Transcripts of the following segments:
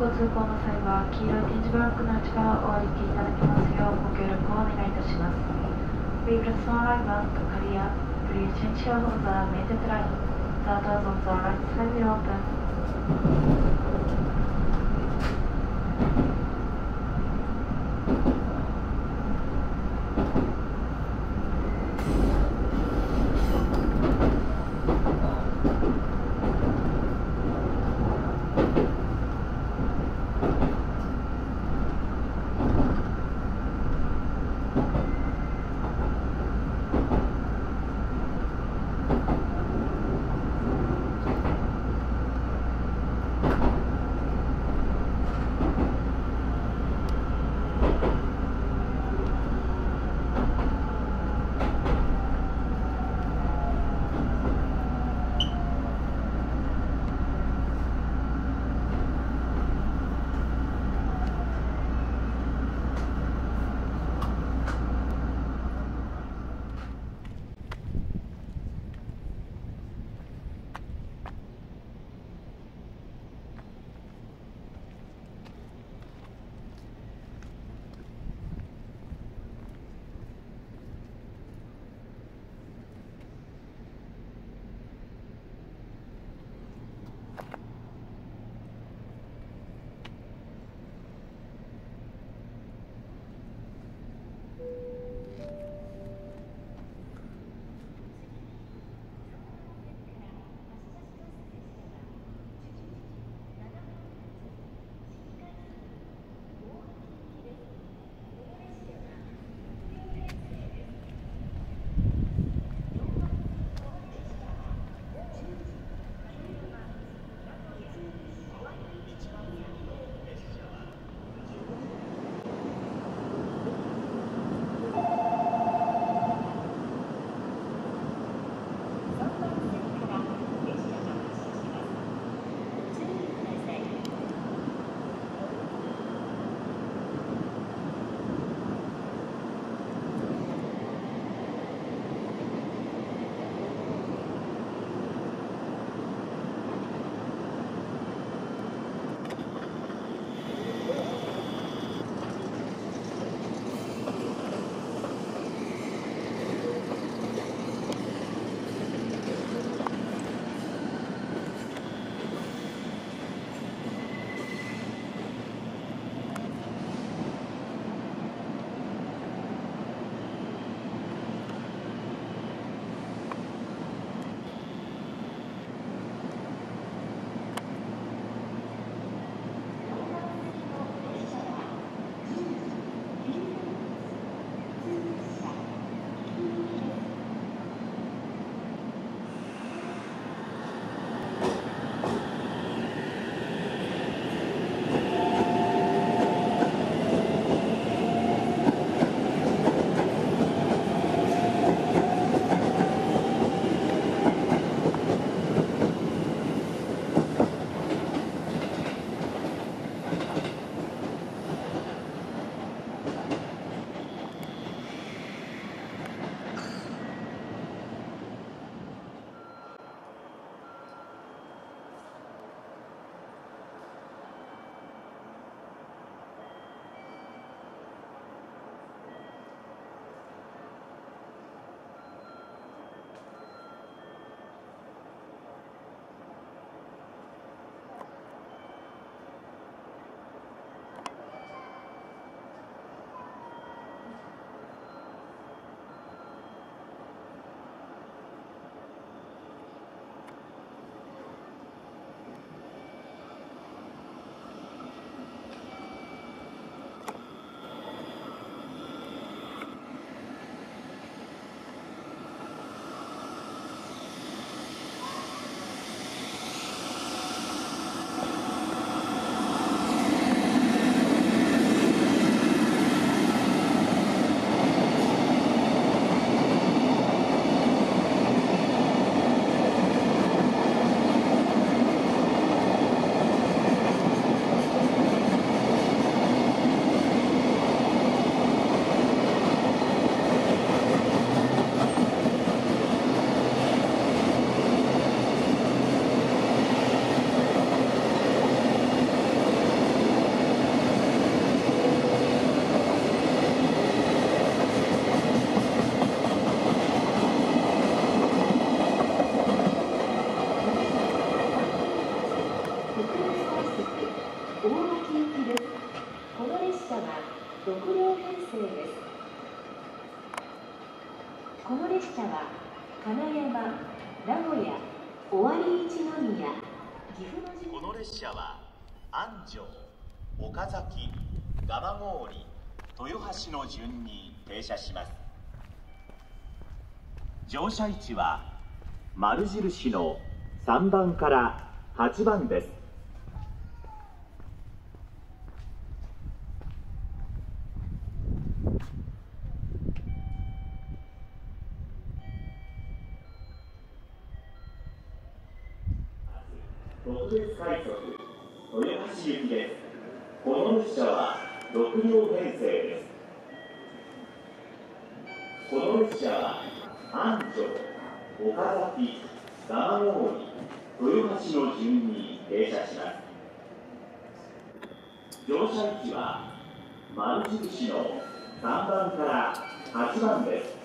ご通行の際は黄色い点字ブロックの内側をお歩きいただきますようご協力をお願いいたします。We will soon arrive at Korea. Please change your hold the mated line. The doors on the right side will open.「のこの列車は安城岡崎蒲郡豊橋の順に停車します。乗車位置は丸印の3番から8番です。特別快速豊橋行きです。この列車は6両編成ですこの列車は安城岡崎蒲郡豊橋の順に停車します乗車位置は丸印の3番から8番です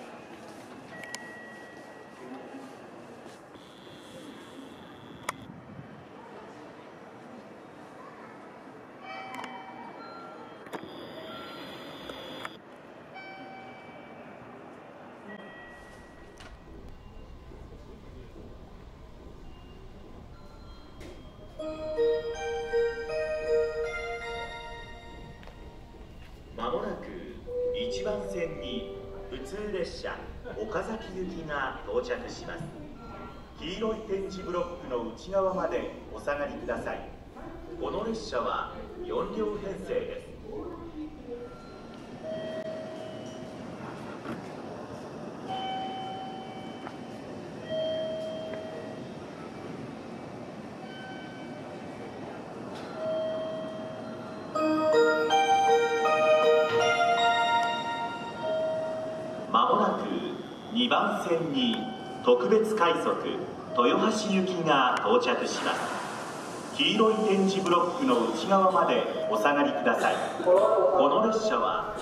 番線に普通列車岡崎行きが到着します。黄色い点字ブロックの内側までお下がりください。この列車は4両編成です。もなく2番線に特別快速豊橋行きが到着します。黄色い点字ブロックの内側までお下がりください。この列車は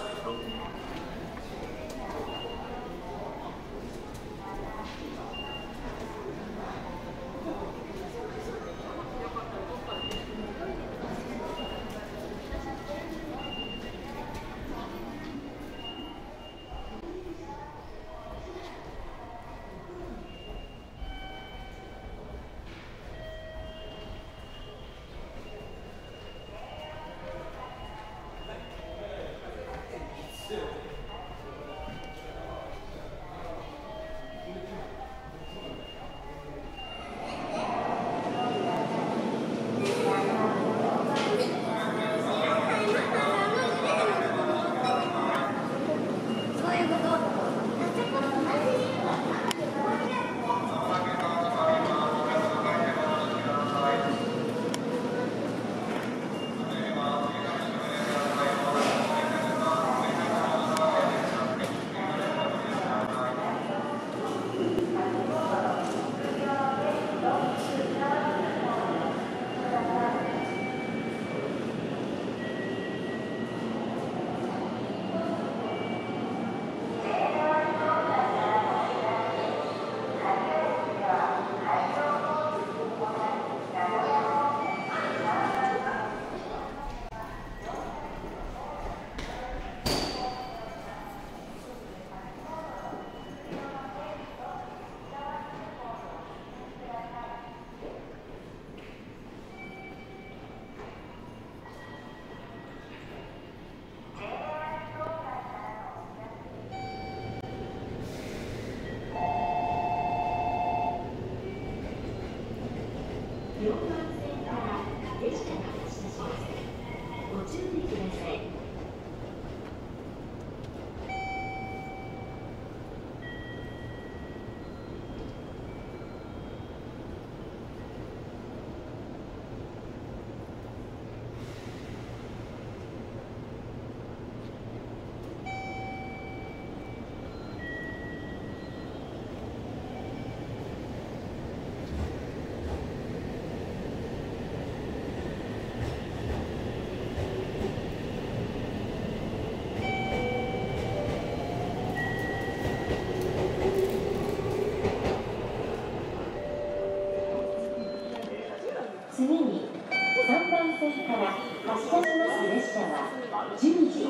駅から発車します列車は10時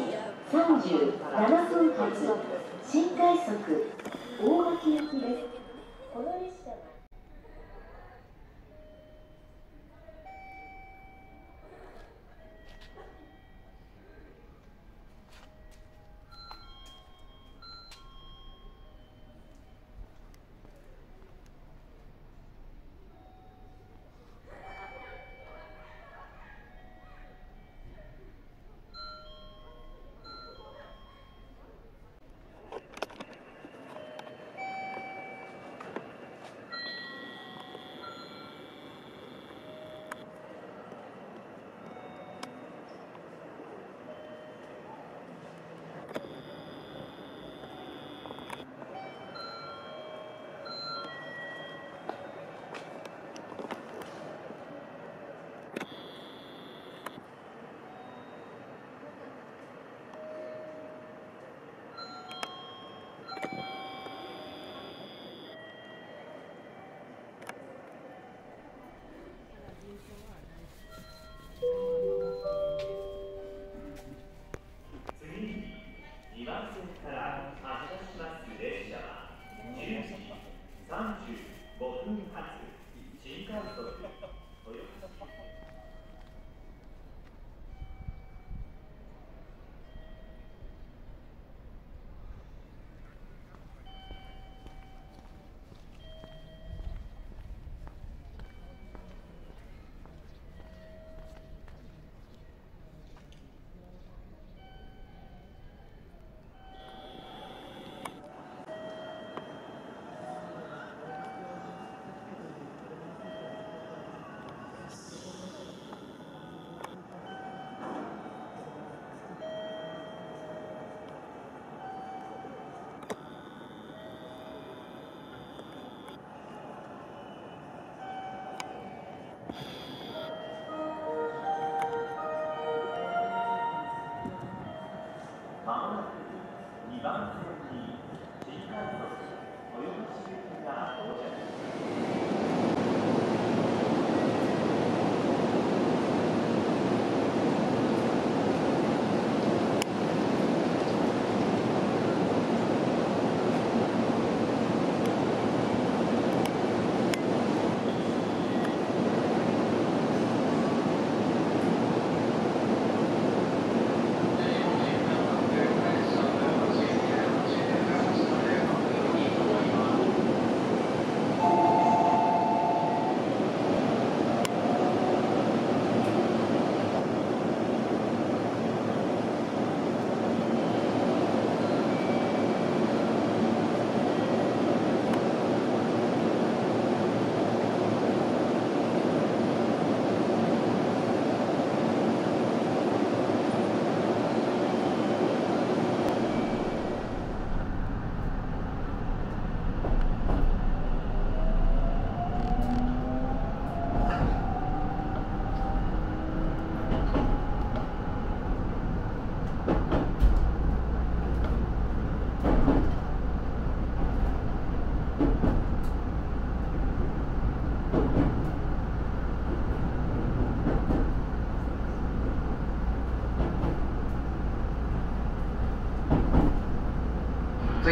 37分発新快速大垣行きです。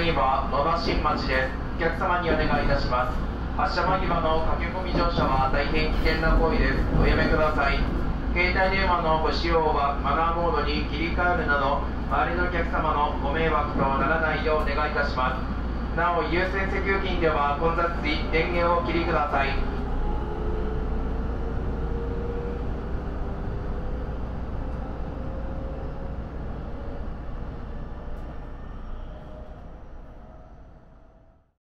次は野田新町です。お客様にお願いいたします。発車間際の駆け込み乗車は大変危険な行為です。おやめください。携帯電話のご使用はマナーモードに切り替えるなど周りのお客様のご迷惑とならないようお願いいたします。なお優先席付近では混雑時電源をお切りください